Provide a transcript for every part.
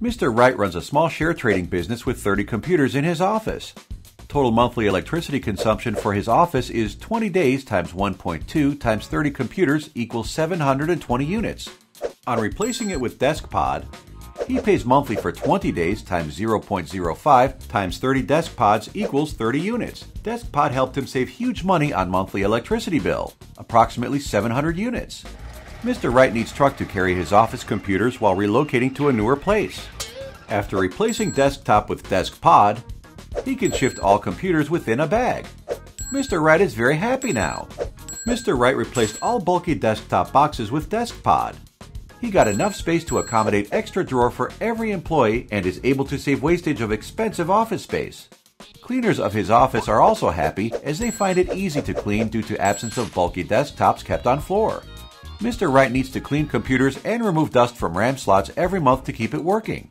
Mr. Wright runs a small share trading business with 30 computers in his office. Total monthly electricity consumption for his office is 20 days times 1.2 times 30 computers equals 720 units. On replacing it with DeskPod, he pays monthly for 20 days times 0.05 times 30 DeskPods equals 30 units. DeskPod helped him save huge money on monthly electricity bill, approximately 700 units. Mr. Wright needs truck to carry his office computers while relocating to a newer place. After replacing desktop with DeskPod, he can shift all computers within a bag. Mr. Wright is very happy now. Mr. Wright replaced all bulky desktop boxes with DeskPod. He got enough space to accommodate extra drawer for every employee and is able to save wastage of expensive office space. Cleaners of his office are also happy as they find it easy to clean due to absence of bulky desktops kept on floor. Mr. Wright needs to clean computers and remove dust from RAM slots every month to keep it working.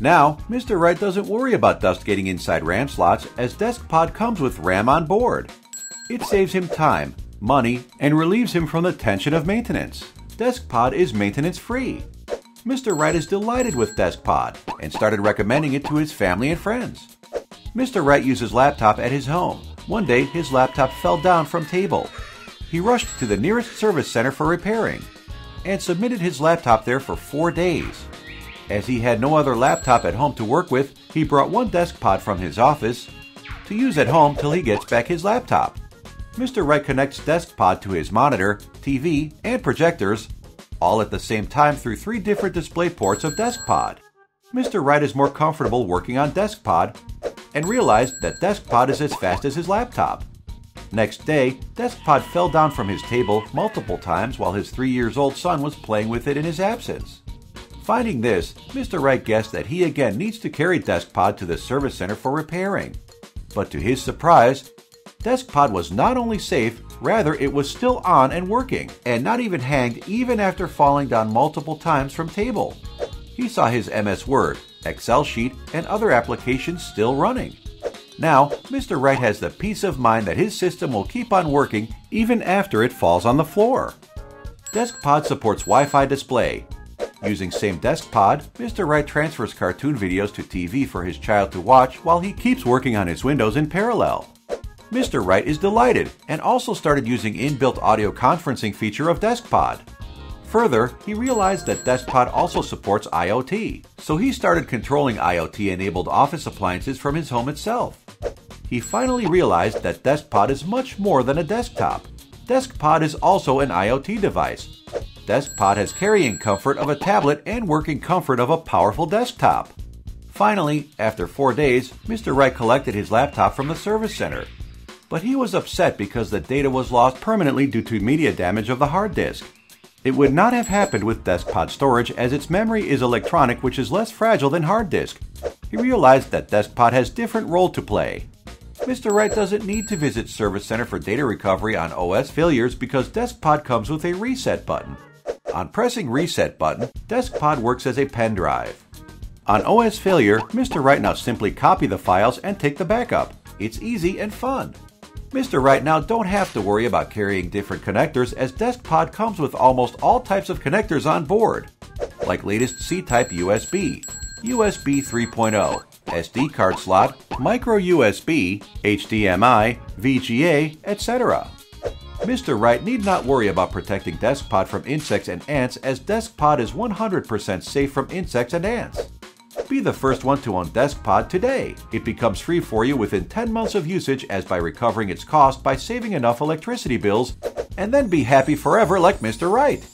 Now, Mr. Wright doesn't worry about dust getting inside RAM slots as DeskPod comes with RAM on board. It saves him time, money, and relieves him from the tension of maintenance. DeskPod is maintenance free. Mr. Wright is delighted with DeskPod and started recommending it to his family and friends. Mr. Wright uses laptop at his home. One day, his laptop fell down from table. He rushed to the nearest service center for repairing and submitted his laptop there for four days. As he had no other laptop at home to work with, he brought one DeskPod from his office to use at home till he gets back his laptop. Mr. Wright connects DeskPod to his monitor, TV, and projectors, all at the same time through three different display ports of DeskPod. Mr. Wright is more comfortable working on DeskPod and realized that DeskPod is as fast as his laptop. Next day, DeskPod fell down from his table multiple times while his three years old son was playing with it in his absence. Finding this, Mr. Wright guessed that he again needs to carry DeskPod to the service center for repairing. But to his surprise, DeskPod was not only safe, rather it was still on and working, and not even hanged even after falling down multiple times from table. He saw his MS Word, Excel sheet, and other applications still running. Now, Mr. Wright has the peace of mind that his system will keep on working even after it falls on the floor. DeskPod supports Wi-Fi display, Using same DeskPod, Mr. Wright transfers cartoon videos to TV for his child to watch while he keeps working on his windows in parallel. Mr. Wright is delighted and also started using inbuilt audio conferencing feature of DeskPod. Further, he realized that DeskPod also supports IoT, so he started controlling IoT-enabled office appliances from his home itself. He finally realized that DeskPod is much more than a desktop. DeskPod is also an IoT device, DeskPod has carrying comfort of a tablet and working comfort of a powerful desktop. Finally, after four days, Mr. Wright collected his laptop from the service center. But he was upset because the data was lost permanently due to media damage of the hard disk. It would not have happened with DeskPod storage as its memory is electronic which is less fragile than hard disk. He realized that DeskPod has different role to play. Mr. Wright doesn't need to visit Service Center for data recovery on OS failures because DeskPod comes with a reset button. On pressing reset button, DeskPod works as a pen drive. On OS failure, Mr. Wright now simply copy the files and take the backup. It's easy and fun. Mr. Wright now don't have to worry about carrying different connectors as DeskPod comes with almost all types of connectors on board, like latest C-type USB, USB 3.0, SD card slot, micro USB, HDMI, VGA, etc. Mr. Wright need not worry about protecting DeskPod from insects and ants as DeskPod is 100% safe from insects and ants. Be the first one to own DeskPod today. It becomes free for you within 10 months of usage as by recovering its cost by saving enough electricity bills, and then be happy forever like Mr. Wright.